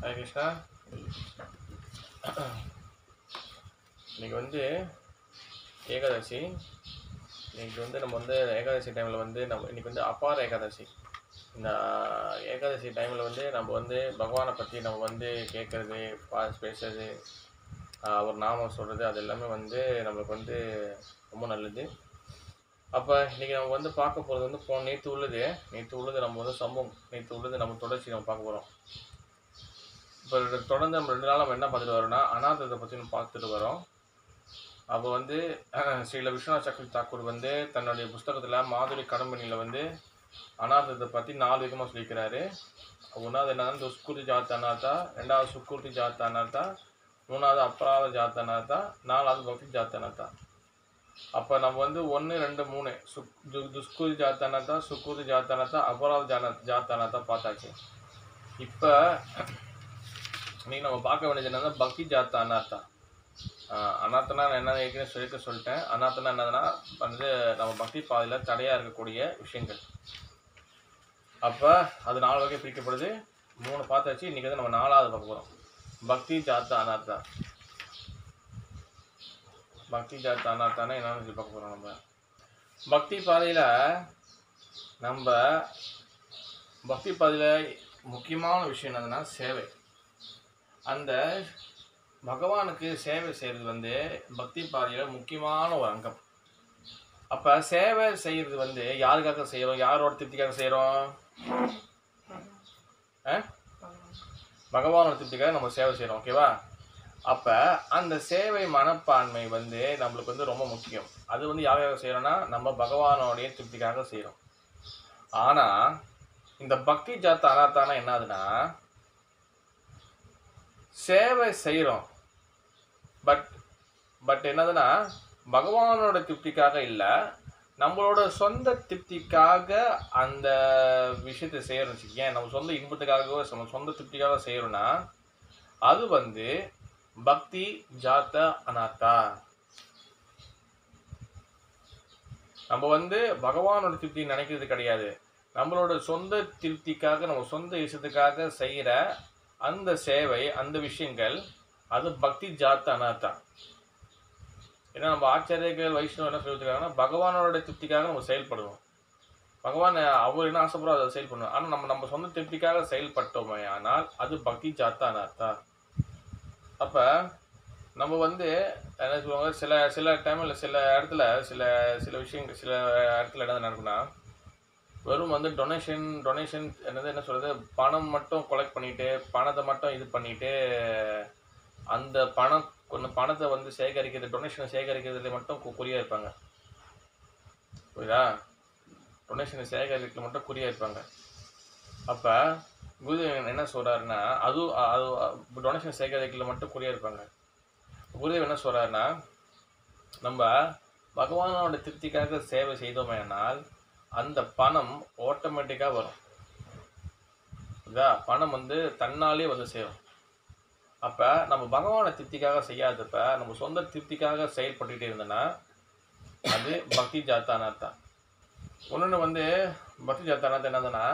ஹரே கிருஷ்ணா இன்றைக்கி வந்து ஏகாதசி. இன்றைக்கி வந்து நம்ம வந்து ஏகாதசி டைமில் வந்து நம்ம இன்றைக்கி வந்து அப்பார ஏகாதசி. இந்த ஏகாதசி டைமில் வந்து நம்ம வந்து பகவானை பற்றி நம்ம வந்து கேட்குறது பா பேசுறது அவர் நாமம் சொல்கிறது அது எல்லாமே வந்து நம்மளுக்கு வந்து ரொம்ப நல்லது. அப்போ இன்றைக்கி நம்ம வந்து பார்க்க போகிறது வந்து போ நேற்று உள்ளது. நேற்று உள்ளது நம்ம வந்து சம்பவம் நேற்று உள்ளது நம்ம தொடர்ச்சி நம்ம பார்க்க போகிறோம் இப்போ தொடர்ந்து நம்ம ரெண்டு நாள் நம்ம என்ன பார்த்துட்டு வரோம்னா அநாதத்தை பற்றி நம்ம பார்த்துட்டு வரோம். அப்போ வந்து ஸ்ரீல விஸ்வநாத் சக்கரவர்த்தி தாக்கூர் வந்து தன்னுடைய புஸ்தகத்தில் மாதுரி கடம்பனியில் வந்து அநாதத்தை பற்றி நாலு விதமாக சொல்லிக்கிறாரு. ஒன்றாவது என்னன்னா துஷ்குருதி ஜாத்த அநாதா ரெண்டாவது சுக்குர்த்தி ஜாத்த அநாதா மூணாவது அப்ராத ஜாத்த அநாதா நாலாவது பக்தி ஜாத்த அநாதா அப்போ நம்ம வந்து ஒன்று ரெண்டு மூணு சுக் து துஷ்குருதி ஜாத்த அநாதா சுக்குர்த்தி ஜாத்த அநாதா அபராத ஜான ஜாத்த அநாதா பார்த்தாச்சு. இப்போ இன்னைக்கு நம்ம பார்க்க வேண்டியது என்னன்னா பக்தி ஜாத்தா அனாத்தா. அனாத்தனா நான் என்ன ஏற்கனவே சொல்லிக்க சொல்லிட்டேன். அனாத்தனா என்னதுன்னா வந்து நம்ம பக்தி பாதையில் தடையாக இருக்கக்கூடிய விஷயங்கள். அப்போ அது நாலு வகை பிரிக்கப்படுது. மூணு பார்த்தாச்சு இன்றைக்கி வந்து நம்ம நாலாவது பார்க்க போகிறோம் பக்தி ஜாத்தா அனாத்தா. பக்தி ஜாத்தா அநாத்தானா என்னன்னு சொல்லி பார்க்க போகிறோம் நம்ம. பக்தி பாதையில் நம்ம பக்தி பாதையில் முக்கியமான விஷயம் என்னதுன்னா சேவை. அந்த பகவானுக்கு சேவை செய்கிறது வந்து பக்தி பாதையில் முக்கியமான ஒரு அங்கம். அப்போ சேவை செய்கிறது வந்து யாருக்காக செய்கிறோம் யாரோட திருப்திக்காக செய்கிறோம் பகவானோட திருப்திக்காக நம்ம சேவை செய்கிறோம் ஓகேவா அப்போ அந்த சேவை மனப்பான்மை வந்து நம்மளுக்கு வந்து ரொம்ப முக்கியம். அது வந்து யாருக்காக செய்கிறோன்னா நம்ம பகவானோடைய திருப்திக்காக செய்கிறோம் ஆனால் இந்த பக்தி ஜாத்த அனாத்தானா என்னதுன்னா சேவை செய்கிறோம் பட் பட் என்னதுன்னா பகவானோட திருப்திக்காக இல்லை நம்மளோட சொந்த திருப்திக்காக அந்த விஷயத்தை செய்கிறோம் வச்சுக்கேன் நம்ம சொந்த இன்பத்துக்காகவோ நம்ம சொந்த திருப்திக்காக செய்கிறோன்னா அது வந்து பக்தி ஜாத்த அனாத்தா நம்ம வந்து பகவானோட திருப்தி நினைக்கிறது கிடையாது. நம்மளோட சொந்த திருப்திக்காக நம்ம சொந்த விஷயத்துக்காக செய்கிற அந்த சேவை அந்த விஷயங்கள் அது பக்தி ஜாத்த அனாத்தா ஏன்னா நம்ம ஆச்சாரியர்கள் வைஷ்ணவ என்ன சொல்லியிருக்காங்கன்னா பகவானோட திருப்திக்காக நம்ம செயல்படுவோம். பகவான் அவர் என்ன ஆசைப்படுறோம் அதை செயல் பண்ணுவோம் ஆனால் நம்ம நம்ம சொந்த திருப்திக்காக செயல்பட்டோமே ஆனால் அது பக்தி ஜாத்த அனாத்தா அப்போ நம்ம வந்து என்ன சொல்லுவாங்க சில சில டைமில் சில இடத்துல சில சில விஷயங்கள் சில இடத்துல என்ன நடக்குன்னா வெறும் வந்து டொனேஷன் டொனேஷன் என்னது என்ன சொல்கிறது பணம் மட்டும் கொலெக்ட் பண்ணிவிட்டு பணத்தை மட்டும் இது பண்ணிவிட்டு அந்த பணம் கொஞ்சம் பணத்தை வந்து சேகரிக்கிறது டொனேஷனை சேகரிக்கிறதுல மட்டும் குறியாக இருப்பாங்க. புரியுதா? டொனேஷனை சேகரிக்கிறதுல மட்டும் குறியாக இருப்பாங்க. அப்போ குரு என்ன சொல்கிறாருன்னா அது அது டொனேஷன் சேகரிக்கிறதுல மட்டும் குறியாக இருப்பாங்க. குருதேவன் என்ன சொல்கிறாருன்னா நம்ம பகவானோட திருப்திக்காக சேவை செய்தோமேனால் அந்த பணம் ஆட்டோமேட்டிக்காக வரும். இதா பணம் வந்து தன்னாலே வந்து சேரும். அப்போ நம்ம பகவானை திருப்திக்காக செய்யாதப்ப நம்ம சொந்த திருப்திக்காக செயல்பட்டுக்கிட்டே இருந்தோன்னா அது பக்தி ஜாதாநாத் தான் ஒன்று வந்து பக்தி ஜாத்தானாத் என்னதுன்னா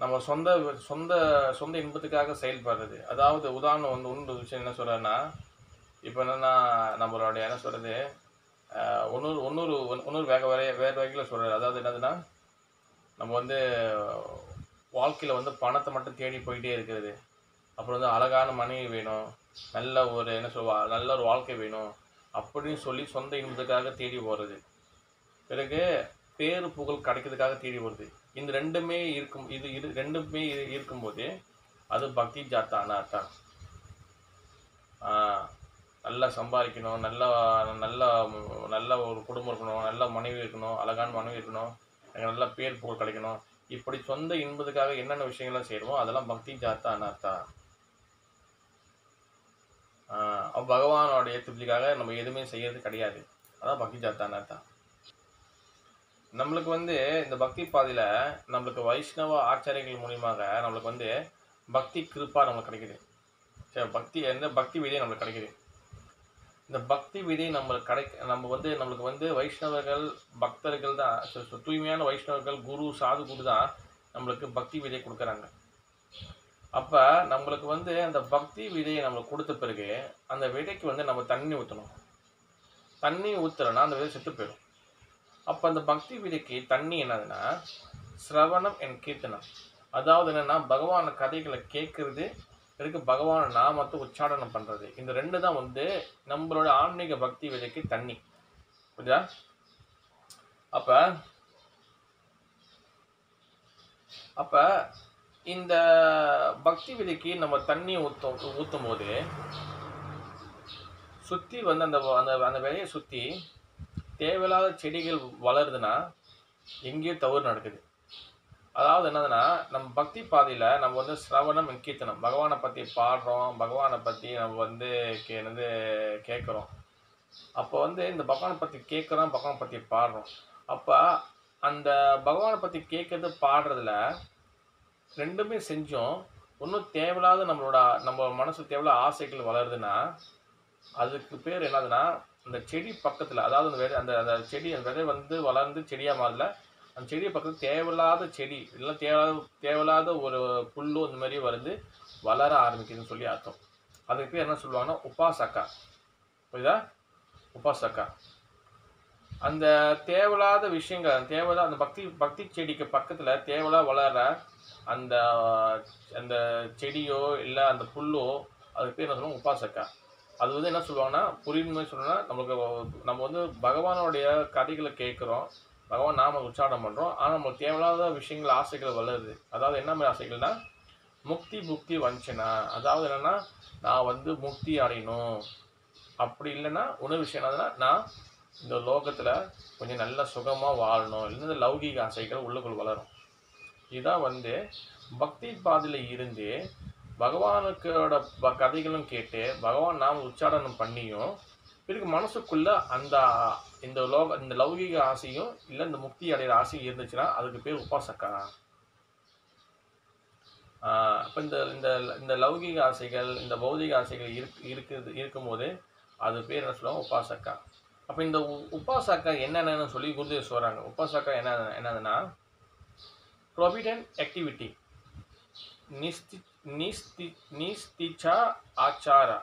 நம்ம சொந்த சொந்த சொந்த இன்பத்துக்காக செயல்படுறது. அதாவது உதாரணம் வந்து உண்டு விஷயம் என்ன சொல்கிறேன்னா இப்போ என்னென்னா நம்மளுடைய என்ன சொல்கிறது ஒன்னொரு ஒன்னொரு ஒன்னொரு வேக வேற வேறு வகையில் சொல்கிறார் அதாவது என்னதுன்னா நம்ம வந்து வாழ்க்கையில் வந்து பணத்தை மட்டும் தேடி போயிட்டே இருக்கிறது. அப்புறம் வந்து அழகான மனைவி வேணும். நல்ல ஒரு என்ன சொல்வா நல்ல ஒரு வாழ்க்கை வேணும். அப்படின்னு சொல்லி சொந்த இன்பத்துக்காக தேடி போகிறது பிறகு பேரு புகழ் கிடைக்கிறதுக்காக தேடி போகிறது இந்த ரெண்டுமே இருக்கும் இது இது ரெண்டுமே இரு- இருக்கும்போது அது பக்தி ஜாத்தா அனாத்தா நல்லா சம்பாதிக்கணும் நல்லா நல்லா நல்ல ஒரு குடும்பம் இருக்கணும் நல்ல மனைவி இருக்கணும் அழகான மனைவி இருக்கணும் எனக்கு நல்லா பேர் புகழ் கிடைக்கணும். இப்படி சொந்த இன்பத்துக்காக என்னென்ன விஷயங்கள்லாம் செய்கிறோமோ அதெல்லாம் பக்தி ஜாத்தா அனார்த்தா பகவானோடைய திருப்திக்காக நம்ம எதுவுமே செய்யறது கிடையாது. அதான் பக்தி ஜாத்தா அனார்த்தா நம்மளுக்கு வந்து இந்த பக்தி பாதையில் நம்மளுக்கு வைஷ்ணவ ஆச்சாரியர்கள் மூலியமாக நம்மளுக்கு வந்து பக்தி கிருப்பா நம்மளுக்கு கிடைக்குது. சரி பக்தி எந்த பக்தி விதை நம்மளுக்கு கிடைக்குது. இந்த பக்தி விதை நம்மளுக்கு கிடைக்க நம்ம வந்து நம்மளுக்கு வந்து வைஷ்ணவர்கள் பக்தர்கள் தான் சு- தூய்மையான வைஷ்ணவர்கள் குரு சாது குரு தான் நம்மளுக்கு பக்தி விதை கொடுக்குறாங்க. அப்போ நம்மளுக்கு வந்து அந்த பக்தி விதையை நம்மளுக்கு கொடுத்த பிறகு அந்த விதைக்கு வந்து நம்ம தண்ணி ஊற்றணும் தண்ணி ஊற்றுறோன்னா அந்த விதை செத்து போயிடும். அப்போ அந்த பக்தி விதைக்கு தண்ணி என்னதுன்னா சிரவணம் என் கீர்த்தனம். அதாவது என்னென்னா பகவான் கதைகளை கேட்குறது இருக்கு. பகவான நாமத்தை உச்சாடனம் பண்ணுறது இந்த ரெண்டு தான் வந்து நம்மளோட ஆன்மீக பக்தி விதைக்கு தண்ணி. புரியுதா? அப்போ அப்போ இந்த பக்தி விதைக்கு நம்ம தண்ணி ஊற்றும் ஊற்றும் போது சுற்றி வந்து அந்த அந்த அந்த விதையை சுற்றி தேவையில்லாத செடிகள் வளருதுன்னா எங்கேயோ தவறு நடக்குது. அதாவது என்னதுன்னா நம்ம பக்தி பாதையில் நம்ம வந்து சிரவணம் கீர்த்தனம். பகவானை பற்றி பாடுறோம் பகவானை பற்றி நம்ம வந்து கே என்னது கேட்குறோம். அப்போ வந்து இந்த பகவானை பற்றி கேட்குறோம் பகவானை பற்றி பாடுறோம். அப்போ அந்த பகவானை பற்றி கேட்கறது பாடுறதுல ரெண்டுமே செஞ்சோம். ஒன்றும் தேவையில்லாத நம்மளோட நம்ம மனசு தேவையில்லாத ஆசைகள் வளருதுன்னா அதுக்கு பேர் என்னதுன்னா அந்த செடி பக்கத்தில் அதாவது அந்த விதை அந்த அந்த செடி அந்த விதை வந்து வளர்ந்து செடியாக மாறல அந்த செடியை பக்கத்தில் தேவையில்லாத செடி இல்லை தேவையில்லாத தேவையில்லாத ஒரு புல்லு இந்த மாதிரி வந்து வளர ஆரம்பிக்குதுன்னு சொல்லி அர்த்தம். அதுக்கு பேர் என்ன சொல்லுவாங்கன்னா உபாசக்கா புரியுதா? உபாசக்கா அந்த தேவையில்லாத விஷயங்கள் தேவையில்லாத அந்த பக்தி பக்தி செடிக்கு பக்கத்தில் தேவையில்லாத வளர அந்த அந்த செடியோ இல்லை அந்த புல்லோ அதுக்கு பேர் என்ன சொல்லுவாங்க உபாசக்கா அது வந்து என்ன சொல்லுவாங்கன்னா புரியுமே சொல்லணும்னா நம்மளுக்கு நம்ம வந்து பகவானுடைய கதைகளை கேட்குறோம். பகவான் நாம உச்சாரணம் பண்ணுறோம் ஆனால் நம்மளுக்கு தேவையில்லாத விஷயங்கள் ஆசைகள் வளருது. அதாவது என்ன மாதிரி ஆசைகள்னா முக்தி புக்தி வஞ்சனா. அதாவது என்னென்னா நான் வந்து முக்தி அடையணும். அப்படி இல்லைன்னா உணவு விஷயம் என்னதுன்னா நான் இந்த லோகத்தில் கொஞ்சம் நல்ல சுகமாக வாழணும். இல்லைன்னா இந்த லௌகீக ஆசைகள் உள்ளுக்குள் வளரும். இதுதான் வந்து பக்தி பாதையில் இருந்து பகவானுக்கோட ப- கதைகளும் கேட்டு பகவான் நாம் உச்சாரணம் பண்ணியும் பிறகு மனசுக்குள்ள அந்த இந்த லோக இந்த லௌகீக ஆசையும் இல்லை இந்த முக்தி அடைகிற ஆசையும் இருந்துச்சுன்னா அதுக்கு பேர் உபாசக்கா. அப்போ இந்த இந்த இந்த லௌகீக ஆசைகள் இந்த பௌதிக ஆசைகள் இருக்கு இருக்குது இருக்கும்போது அது பேர் என்ன சொல்லுவாங்க? உபாசக்கா. அப்போ இந்த உ- உபாசக்கா என்னென்னு சொல்லி குருதேவ் சொல்கிறாங்க உபாசக்கா என்ன என்னதுன்னா ப்ரொவிடன்ட் ஆக்டிவிட்டி நிஸ்தி நிஸ்தி நிஸ்திச்சா ஆச்சாரா.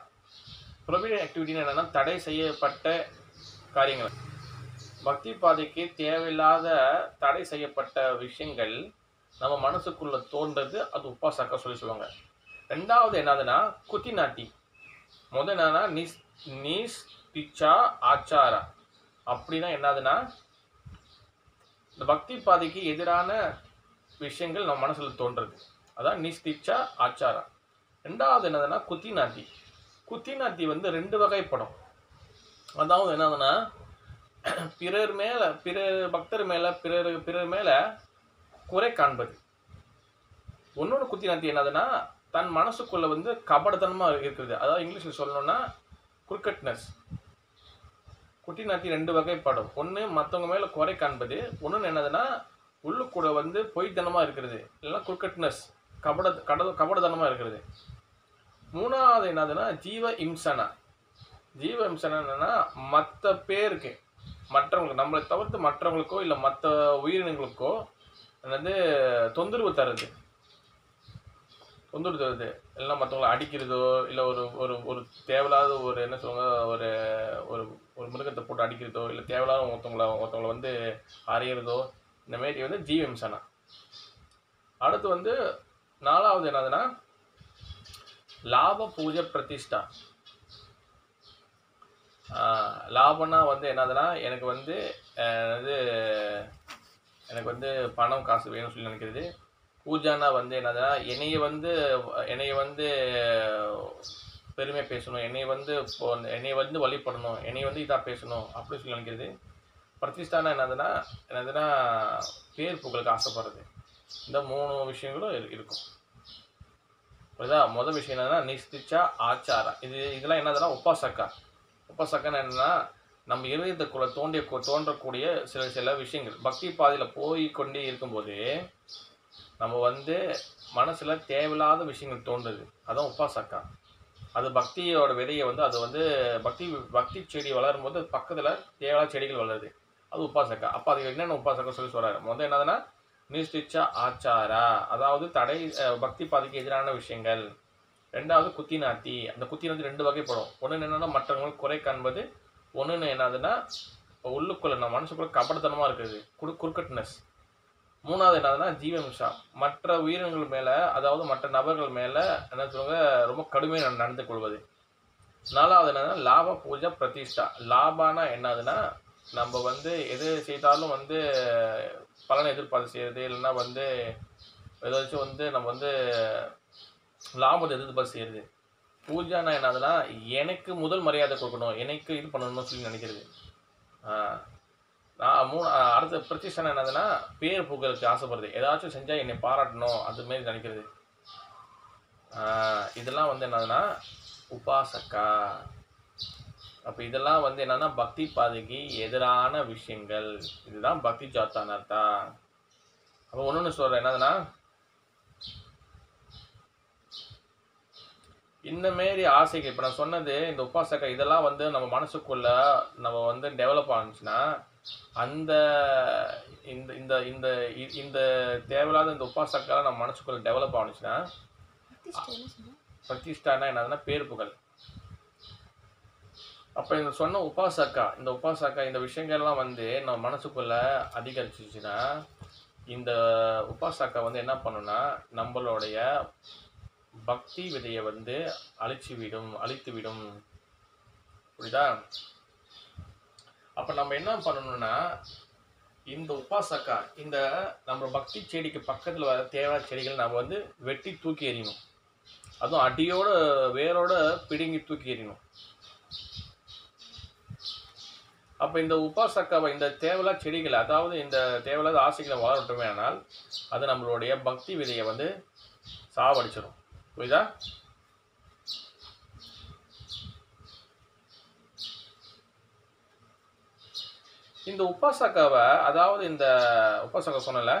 ப்ரொபிட் ஆக்டிவிட்டின்னு என்னன்னா தடை செய்யப்பட்ட காரியங்கள். பக்தி பாதைக்கு தேவையில்லாத தடை செய்யப்பட்ட விஷயங்கள் நம்ம மனசுக்குள்ளே தோன்றது அது உபாசக்கா சொல்லி சொல்லுவாங்க. ரெண்டாவது என்னதுன்னா குத்தி நாட்டி முதல் என்னன்னா நிஸ் நீஸ் பிச்சா ஆச்சாரா. அப்படின்னா என்னதுன்னா இந்த பக்தி பாதைக்கு எதிரான விஷயங்கள் நம்ம மனசில் தோன்றது. அதான் நிஸ்திச்சா ஆச்சாரா. ரெண்டாவது என்னதுன்னா குத்தி நாட்டி குத்திநாத்தி வந்து ரெண்டு வகைப்படும் அதாவது என்னதுன்னா பிறர் மேலே பிறர் பக்தர் மேலே பிறர் பிறர் மேலே குறை காண்பது. ஒன்னொன்று குத்தி என்னதுன்னா தன் மனசுக்குள்ளே வந்து கபடத்தனமாக இருக்குது அதாவது இங்கிலீஷில் சொல்லணும்னா குர்கட்னஸ் குட்டி நாத்தி ரெண்டு வகைப்படும் ஒன்று மற்றவங்க மேலே குறை காண்பது. ஒன்று என்னதுன்னா உள்ளுக்குள்ள வந்து பொய்த்தனமாக இருக்கிறது. இல்லைன்னா குர்கட்னஸ் கபட கட கபடதனமாக இருக்கிறது. மூணாவது என்னதுன்னா ஜீவ இம்சனா ஜீவ இம்சனா என்னன்னா மற்ற பேருக்கு மற்றவங்களுக்கு நம்மளை தவிர்த்து மற்றவங்களுக்கோ இல்லை மற்ற உயிரினங்களுக்கோ என்னது தொந்தரவு தருது. தொந்தரவு தருது. இல்லைன்னா மற்றவங்களை அடிக்கிறதோ இல்லை ஒரு ஒரு ஒரு தேவையில்லாத ஒரு என்ன சொல்லுவாங்க ஒரு ஒரு ஒரு மிருகத்தை போட்டு அடிக்கிறதோ இல்லை தேவையில்லாத ஒருத்தவங்கள ஒருத்தவங்களை வந்து அறையிறதோ இந்த மாதிரி வந்து ஜீவ இம்சனா அடுத்து வந்து நாலாவது என்னதுன்னா லாப பூஜை பிரதிஷ்டா லாபம்னா வந்து என்னதுன்னா எனக்கு வந்து இது எனக்கு வந்து பணம் காசு வேணும்னு சொல்லி நினைக்கிறது. பூஜானா வந்து என்னதுன்னா என்னைய வந்து என்னைய வந்து பெருமை பேசணும் என்னைய வந்து இப்போ என்னைய வந்து வழிபடணும் என்னைய வந்து இதாக பேசணும் அப்படின்னு சொல்லி நினைக்கிறது. பிரதிஷ்டானா என்னதுன்னா என்னதுன்னா பேர் புகழுக்கு ஆசைப்படுறது. இந்த மூணு விஷயங்களும் இருக்கும். அதான் முதல் விஷயம் என்னென்னா நிஸ்திச்சா ஆச்சாரா? இது இதெல்லாம் என்னதுன்னா உபாசக்கா. உபாசக்கா என்னென்னா நம்ம இருதயத்துக்குள்ள தோண்டிய தோன்றக்கூடிய சில சில விஷயங்கள். பக்தி பாதையில் போய் கொண்டே இருக்கும்போது நம்ம வந்து மனசில் தேவையில்லாத விஷயங்கள் தோன்றுது. அதான் உபாசக்கா. அது பக்தியோட விதையை வந்து அது வந்து பக்தி பக்தி செடி வளரும் போது தேவையான செடிகள் வளருது. அது உபாசக்கா. அப்போ அது என்னென்ன உபாசக்கா சொல்லி சொல்கிறாரு முதல் என்னதுன்னா நிஷ்டிச்சா ஆச்சாரா? அதாவது தடை பக்தி பாதைக்கு எதிரான விஷயங்கள். ரெண்டாவது குத்திநாத்தி அந்த குத்திநாத்தி ரெண்டு வகைப்படும். ஒன்று என்னன்னா மற்றவங்களுக்கு குறை காண்பது ஒன்று என்னதுன்னா உள்ளுக்குள்ள நம்ம மனசுக்குள்ள கபடத்தனமாக இருக்குது குடு குறுக்கட்னஸ் மூணாவது என்னதுன்னா ஜீவமிஷா. மற்ற உயிரினங்கள் மேலே அதாவது மற்ற நபர்கள் மேலே என்ன சொல்லுவாங்க ரொம்ப கடுமையாக நடந்து கொள்வது. நாலாவது என்னன்னா லாப பூஜா பிரதிஷ்டா. லாபானா என்னதுன்னா நம்ம வந்து எது செய்தாலும் வந்து பலனை எதிர்பார்த்து செய்யறது இல்லைன்னா வந்து ஏதாச்சும் வந்து நம்ம வந்து லாபத்தை எதிர்பார்த்து செய்யறது. பூஜானா என்னதுன்னா எனக்கு முதல் மரியாதை கொடுக்கணும் எனக்கு இது பண்ணணும்னு சொல்லி நினைக்கிறது. நான் மூணு அடுத்த பிரச்சனை என்னதுன்னா பேர் புகழுக்கு ஆசைப்படுறது. ஏதாச்சும் செஞ்சால் என்னை பாராட்டணும் அது மாரி நினைக்கிறது. இதெல்லாம் வந்து என்னதுன்னா உபாசக்கா. அப்போ இதெல்லாம் வந்து என்னன்னா பக்தி பாதைக்கு எதிரான விஷயங்கள். இதுதான் பக்தி ஜாத்தான் அர்த்தம். அப்போ ஒன்று சொல்கிறேன் என்னதுன்னா இந்த மாரி ஆசைகள் இப்போ நான் சொன்னது இந்த உபாசக்கா இதெல்லாம் வந்து நம்ம மனசுக்குள்ள நம்ம வந்து டெவலப் ஆனிச்சுன்னா அந்த இந்த இந்த இந்த இந்த தேவையில்லாத இந்த உபாசக்கெல்லாம் நம்ம மனசுக்குள்ள டெவலப் ஆனிச்சுன்னா பிரதிஷ்டானா என்னதுன்னா பேர் புகழ். அப்போ இந்த சொன்ன உபாசாக்கா இந்த உபாசாக்கா இந்த விஷயங்கள்லாம் வந்து நம்ம மனசுக்குள்ள அதிகரிச்சிச்சுன்னா இந்த உபாசாக்கா வந்து என்ன பண்ணுன்னா நம்மளுடைய பக்தி விதையை வந்து அழிச்சு விடும் அழித்து விடும் புரியுதா? அப்போ நம்ம என்ன பண்ணணும்னா இந்த உபாசக்கா இந்த நம்ம பக்தி செடிக்கு பக்கத்தில் வர தேவையான செடிகளை நம்ம வந்து வெட்டி தூக்கி எறியணும். அதுவும் அடியோட வேரோட பிடுங்கி தூக்கி எறியணும். அப்போ இந்த உபாசக்காவை இந்த தேவையில்லா செடிகள் அதாவது இந்த தேவையில்லாத ஆசைகளை வளரட்டுமே ஆனால் அது நம்மளுடைய பக்தி விதையை வந்து சாவடிச்சிடும் புரியுதா? இந்த உபாசக்காவை அதாவது இந்த உபாசக்கா சொன்னல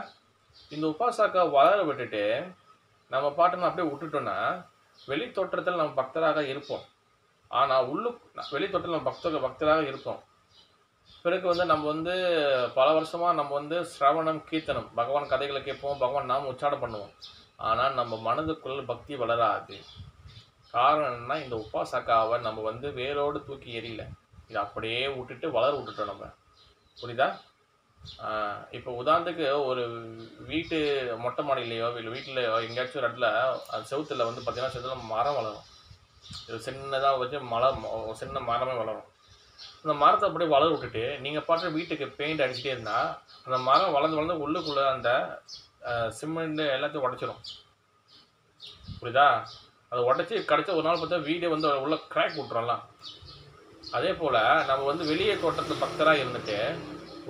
இந்த உபாசக்கா வளர விட்டுட்டு நம்ம பாட்டுன்னு அப்படியே விட்டுட்டோம்னா வெளி தோற்றத்தில் நம்ம பக்தராக இருப்போம். ஆனால் உள்ளு வெளி தோற்றத்தில் நம்ம பக்த பக்தராக இருப்போம். பிறகு வந்து நம்ம வந்து பல வருஷமாக நம்ம வந்து சிரவணம் கீர்த்தனம் பகவான் கதைகளை கேட்போம் பகவான் நாம் உச்சாரம் பண்ணுவோம். ஆனால் நம்ம மனதுக்குள்ள பக்தி வளராது. காரணம் என்ன இந்த உபாசக்காவை நம்ம வந்து வேரோடு தூக்கி எறியல. இதை அப்படியே விட்டுட்டு வளர விட்டுட்டோம் நம்ம. புரியுதா? இப்போ உதாரணத்துக்கு ஒரு வீட்டு மொட்டை மாடியிலையோ இல்லை வீட்டில் எங்கேயாச்சும் ஒரு இடத்துல அந்த செவுத்துல வந்து பார்த்தீங்கன்னா செவத்தில் மரம் வளரும். இது சின்னதாக வச்சு மலம் சின்ன மரமே வளரும். அந்த மரத்தை அப்படியே வளர விட்டுட்டு நீங்கள் பாட்டு வீட்டுக்கு பெயிண்ட் அடிச்சுட்டே இருந்தால் அந்த மரம் வளர்ந்து வளர்ந்து உள்ளுக்குள்ளே அந்த சிமெண்ட் எல்லாத்தையும் உடச்சிரும். புரியுதா? அதை உடச்சி கிடச்ச ஒரு நாள் பார்த்தா வீடே வந்து உள்ள கிராக் விட்டுறலாம். அதே போல் நம்ம வந்து வெளியே தோட்டத்து பக்தராக இருந்துட்டு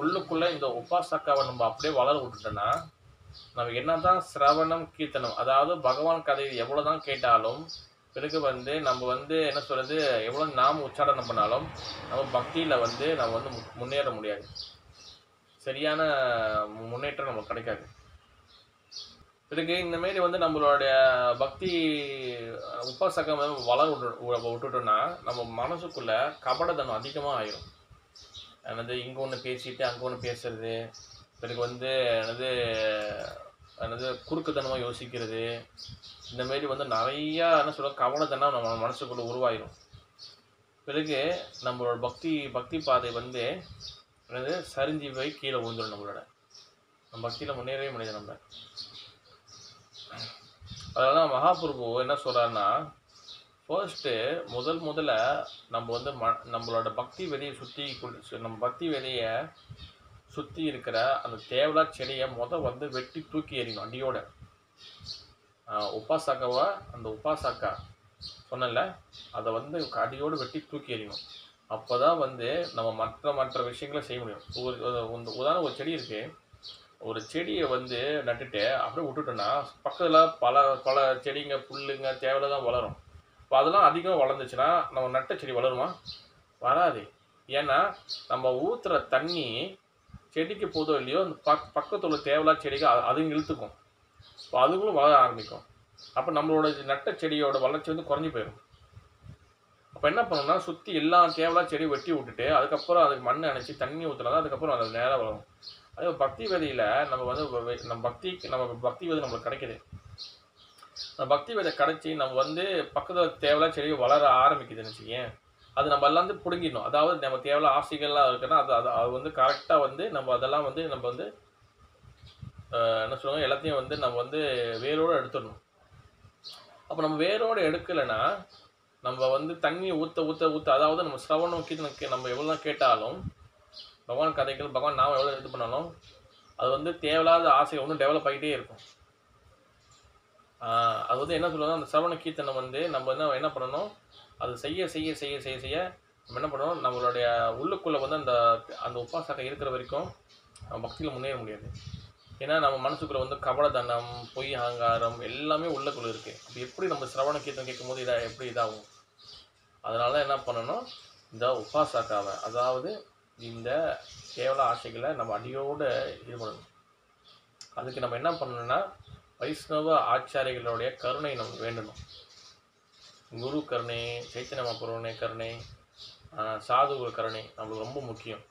உள்ளுக்குள்ளே இந்த உபாசக்காவை நம்ம அப்படியே வளர விட்டுட்டோன்னா நம்ம என்னதான் சிரவணம் கீர்த்தனம் அதாவது பகவான் கதை எவ்வளோதான் கேட்டாலும் பிறகு வந்து நம்ம வந்து என்ன சொல்கிறது எவ்வளோ நாம உச்சாரணம் பண்ணாலும் நம்ம பக்தியில் வந்து நம்ம வந்து மு- முன்னேற முடியாது. சரியான மு- முன்னேற்றம் நமக்கு கிடைக்காது. பிறகு இந்த மாரி வந்து நம்மளுடைய பக்தி அஹ், உபாசகம் வந்து வளர விட்டு விட்டுட்டோம்னா நம்ம மனசுக்குள்ளே கபடதனம் அதிகமாக ஆயிரும். என்னது இங்கே ஒன்று பேசிட்டு அங்கே ஒன்று பேசுறது பிறகு வந்து என்னது என்னது குறுக்குத்தனமாக யோசிக்கிறது. இந்த மாரி வந்து நிறையா என்ன சொல்ல கவனத்தனம் நம்ம மனசுக்குள்ளே உருவாயிரும். பிறகு நம்மளோட பக்தி பக்தி பாதை வந்து என்னது சரிஞ்சு போய் கீழே விழுந்துடும் நம்மளோட. நம்ம பக்தியில் முன்னேறவே முடியாது நம்ம அதனால தான் மகாபிரபு என்ன சொல்கிறாருன்னா ஃபர்ஸ்ட்டு முதல் முதல்ல நம்ம வந்து ம நம்மளோட பக்தி வெளியை சுற்றி நம்ம பக்தி வெளியை சுற்றி இருக்கிற அந்த தேவலா செடியை மொதல் வந்து வெட்டி தூக்கி எறியணும் அடியோட. உப்பாசாக்காவை? அந்த உப்பாசாக்கா சொன்னல அதை வந்து அடியோடு வெட்டி தூக்கி எறியணும். அப்போ தான் வந்து நம்ம மற்ற மற்ற விஷயங்களை செய்ய முடியும். ஒரு உதாரணம் ஒரு செடி இருக்குது ஒரு செடியை வந்து நட்டுட்டு அப்படியே விட்டுட்டோன்னா பக்கத்தில் பல பல செடிங்க புல்லுங்க தேவையில்ல தான் வளரும். இப்போ அதெல்லாம் அதிகமாக வளர்ந்துச்சுன்னா நம்ம நட்ட செடி வளருமா? வராது. ஏன்னா நம்ம ஊற்றுற தண்ணி செடிக்கு போதோ இல்லையோ அந்த பக் பக்கத்தில் உள்ள தேவையில்லா செடிக்கு அது- இழுத்துக்கும். இப்போ அதுங்களும் வளர ஆரம்பிக்கும். அப்போ நம்மளோட நட்ட செடியோட வளர்ச்சி வந்து குறைஞ்சி போயிடும் அப்போ என்ன பண்ணணும்னா சுற்றி எல்லா தேவையில்லா செடியை வெட்டி விட்டுட்டு அதுக்கப்புறம் அதுக்கு மண் அணைச்சி தண்ணி ஊற்றினா அதுக்கப்புறம் அது நேராக வளரும் அதே மாதிரி பக்தி வேதியில் நம்ம வந்து வ- நம்ம பக்தி நம்ம பக்தி வேதி நம்மளுக்கு கிடைக்குது. அந்த பக்தி வேதை கிடைச்சி நம்ம வந்து பக்கத்தில் தேவையில்லா செடி வளர ஆரம்பிக்குதுன்னு வச்சுக்கேன் அது நம்ம எல்லாம் வந்து பிடுங்கிடணும். அதாவது நம்ம தேவையில்ல ஆசைகள்லாம் இருக்குன்னா அது அது அது வந்து கரெக்டாக வந்து நம்ம அதெல்லாம் வந்து நம்ம வந்து என்ன சொல்லுவாங்க? எல்லாத்தையும் வந்து நம்ம வந்து வேரோடு எடுத்துடணும். அப்போ நம்ம வேரோடு எடுக்கலைன்னா நம்ம வந்து தண்ணி ஊற்ற ஊற்ற ஊற்ற அதாவது நம்ம சிரவணம் நோக்கி நம்ம எவ்வளோ கேட்டாலும் பகவான் கதைகள் பகவான் நாம் எவ்வளோ இது பண்ணாலும் அது வந்து தேவையில்லாத ஆசை ஒன்றும் டெவலப் ஆகிட்டே இருக்கும். அது வந்து என்ன சொல்லுவாங்க அந்த சிரவண கீர்த்தனை வந்து நம்ம என்ன என்ன பண்ணணும்? அது செய்ய செய்ய செய்ய செய்ய செய்ய நம்ம என்ன பண்ணணும்? நம்மளுடைய உள்ளுக்குள்ளே வந்து அந்த அந்த உபாசகம் இருக்கிற வரைக்கும் நம்ம பக்தியில் முன்னேற முடியாது. ஏன்னா நம்ம மனசுக்குள்ளே வந்து கபடதனம் பொய் அகங்காரம் எல்லாமே உள்ளக்குள்ளே இருக்குது அப்போ எப்படி நம்ம சிரவண கீர்த்தம் கேட்கும்போது இதாக எப்படி இதாகும்? அதனால என்ன பண்ணணும்? இந்த உபாசகாவை அதாவது இந்த கேவல ஆசைகளை நம்ம அடியோடு இது பண்ணணும். அதுக்கு நம்ம என்ன பண்ணணும்னா வைஷ்ணவ ஆச்சாரிகளுடைய கருணை நமக்கு வேண்டணும். குரு கருணை சைத்தன்ய மகாபுருவனை கருணை ஆஹ் சாதுகுரு கருணை நம்மளுக்கு ரொம்ப முக்கியம்.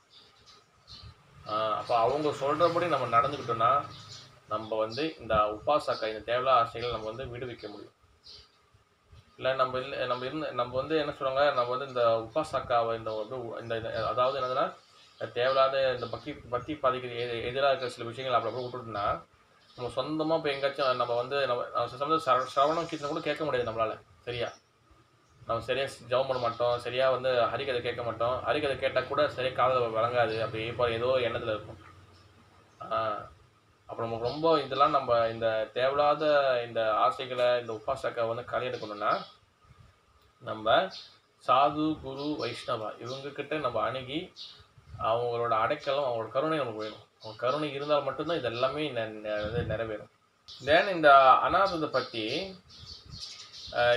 அப்போ அவங்க சொல்கிறபடி நம்ம நடந்துக்கிட்டோன்னா நம்ம வந்து இந்த உபாசக்கா இந்த தேவையில்லா ஆசைகளை நம்ம வந்து விடுவிக்க முடியும். இல்லை நம்ம இல்லை நம்ம இருந்து நம்ம வந்து என்ன சொல்கிறாங்க நம்ம வந்து இந்த உபாசாக்காவை இந்த வந்து இந்த அதாவது என்னதுன்னா தேவையில்லாத இந்த பக்தி பக்தி பாதிக்கிற எது எதிராக இருக்கிற சில விஷயங்கள் அப்படி அப்படி விட்டுட்டோம்னா நம்ம சொந்தமாக இப்போ எங்கேயாச்சும் நம்ம வந்து நம்ம நம்ம சமயம் சர சிரவணம் கீர்த்தனை கூட கேட்க முடியாது நம்மளால் சரியா? நம்ம சரியாக ஜெபம் பண்ண மாட்டோம் சரியாக வந்து ஹரிகதை கேட்க மாட்டோம். ஹரிகதை கேட்டால் கூட சரியாக காதில் வழங்காது. அப்படி இப்போ ஏதோ எண்ணத்தில் இருக்கும். அப்புறம் நமக்கு ரொம்ப இதெல்லாம் நம்ம இந்த தேவையில்லாத இந்த ஆசைகளை இந்த உபாசக்கை வந்து கலையெடுக்கணும்னா நம்ம சாது குரு வைஷ்ணவா இவங்கக்கிட்ட நம்ம அணுகி அவங்களோட அடைக்கலம் அவங்களோட கருணை நமக்கு வேணும். அவங்க கருணை இருந்தால் மட்டும்தான் இது எல்லாமே நிறைவேறும். தென் இந்த அனாதத்தை பற்றி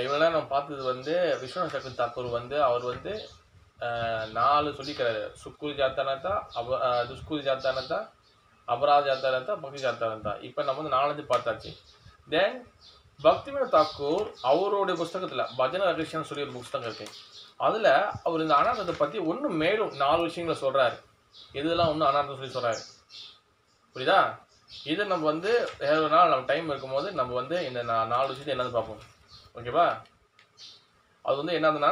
இவங்களாம் நம்ம பார்த்தது வந்து விஸ்வநாத் சக்கர தாக்கூர் வந்து அவர் வந்து நாலு சொல்லிக்கிறாரு சுக்குல் ஜாத்தானத்தா அப அஹ், துஷ்குல் ஜாத்தானத்தா அபராத ஜாத்தானத்தா பக்தி ஜாத்தானத்தா. இப்போ நம்ம வந்து நாலஞ்சு பார்த்தாச்சு. தென் பக்திவினோத் தாக்கூர் அவருடைய புஸ்தகத்தில் பஜன ரகசியம் சொல்லி ஒரு புஸ்தகம் இருக்கு. அதில் அவர் இந்த அனாதத்தை பற்றி ஒன்றும் மேலும் நாலு விஷயங்களை சொல்கிறாரு இதெல்லாம் ஒன்றும் அனாதம் சொல்லி சொல்கிறாரு புரியுதா? இது நம்ம வந்து வேறு ஒரு நாள் நம்ம டைம் இருக்கும்போது நம்ம வந்து இந்த நாலு விஷயத்தை என்னன்னு பார்ப்போம். ஓகேவா? அது வந்து என்னதுன்னா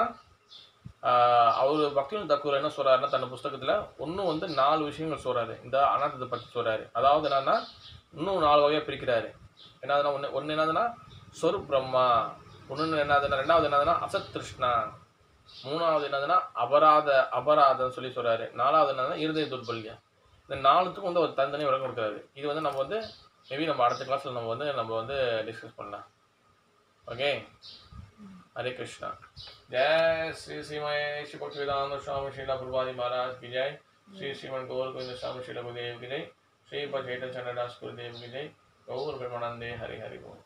அவர் வக்கீல் தக்கூர் என்ன சொல்கிறாருன்னா தன் புஸ்தகத்தில் இன்னும் வந்து நாலு விஷயங்கள் சொல்கிறாரு இந்த அனாதத்தை பற்றி சொல்கிறாரு அதாவது என்னன்னா இன்னும் நாலு வகையாக பிரிக்கிறாரு. என்னதுன்னா ஒன்று ஒன்று என்னதுன்னா சொரு பிரம்மா. ஒன்று என்னதுன்னா ரெண்டாவது என்னதுன்னா அசத் கிருஷ்ணா. மூணாவது என்னதுன்னா அபராத அபராதம் சொல்லி சொல்கிறாரு நாலாவது என்னதுன்னா இருதய துர்பல்யம் இந்த நாலுத்துக்கும் வந்து ஒரு தனித்தனி விளக்கம் கொடுக்குறாரு. இது வந்து நம்ம வந்து மேபி நம்ம அடுத்த கிளாஸில் நம்ம வந்து நம்ம வந்து டிஸ்கஸ் பண்ணலாம். ஓகே हरे कृष्णा जय श्री श्रीमय श्री भक्ति वेदांत स्वामी श्रीला प्रभाजी महाराज की जय श्री श्रीमन गौर गोविंद स्वामी श्रीला गुरुदेव की जय श्री भजन चंद्रदास गुरुदेव की जय गौर ब्रह्मानंदे हरि हरि बोल